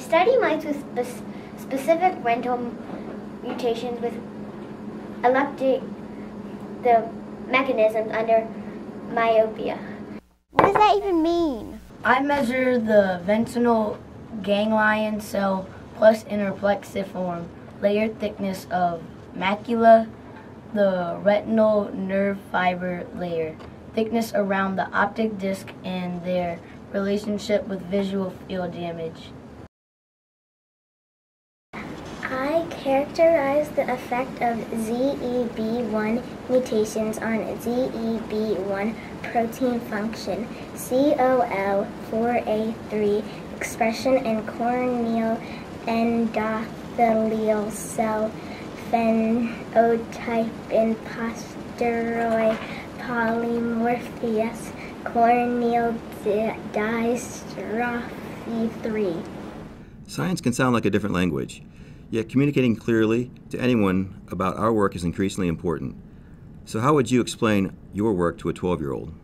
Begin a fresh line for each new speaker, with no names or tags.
study mice with spe- specific retinal mutations with electric the mechanisms under myopia. What does that even mean?
I measure the ventral ganglion cell plus inner plexiform layer thickness of macula, the retinal nerve fiber layer, thickness around the optic disc, and their relationship with visual field damage.
I characterize the effect of ZEB1 mutations on ZEB1 protein function, COL4A3 expression in corneal endothelial cell phenotype in posterior polymorphous corneal dystrophy 3.
Science can sound like a different language, yet communicating clearly to anyone about our work is increasingly important. So, how would you explain your work to a 12 year old?